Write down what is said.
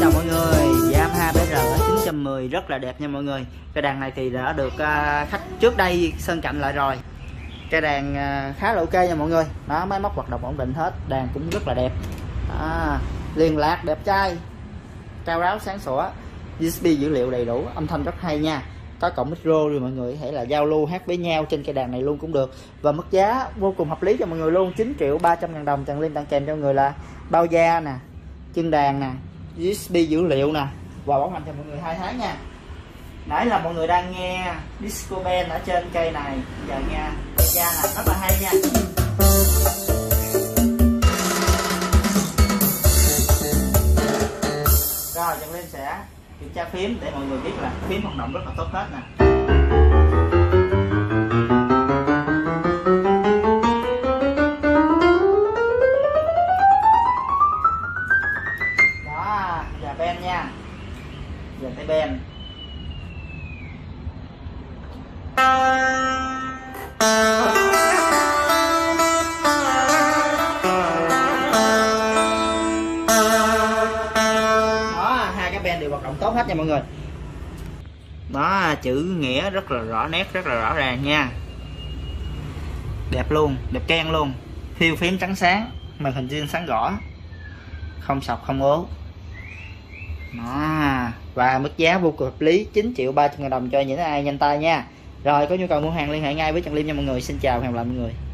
chào mọi người. Yamaha BR 910 rất là đẹp nha mọi người. Cái đàn này thì đã được à, khách trước đây sơn cạnh lại rồi. Cái đàn à, khá là ok nha mọi người. Đó máy móc hoạt động ổn định hết Đàn cũng rất là đẹp. À, Liên lạc đẹp trai. Cao ráo sáng sủa. USB dữ liệu đầy đủ âm thanh rất hay nha. Có cổng micro rồi mọi người hãy là giao lưu hát với nhau trên cây đàn này luôn cũng được. Và mức giá vô cùng hợp lý cho mọi người luôn 9 triệu 300 ngàn đồng Trần Liên tặng kèm cho người là bao da nè chân đàn nè USB dữ liệu nè. Và bảo hành cho mọi người hai tháng nha. Nãy là mọi người đang nghe disco band ở trên cây này. Giờ nghe da nè, rất là hay nha. Rồi chúng em sẽ kiểm tra phím để mọi người biết là phím hoạt động rất là tốt hết nè. Ben nha. Giờ tay ben. Đó, hai cái ben đều hoạt động tốt hết nha mọi người. Đó, chữ nghĩa rất là rõ nét, rất là rõ ràng nha. Đẹp luôn, đẹp keng luôn. Phiêu phím trắng sáng, màn hình riêng sáng rõ không sọc, không ố đó. và mức giá vô cùng hợp lý 9 triệu 300 ngàn đồng cho những ai nhanh tay nha. Rồi, có nhu cầu mua hàng liên hệ ngay với Trần Liêm nha mọi người. Xin chào và hẹn gặp lại mọi người.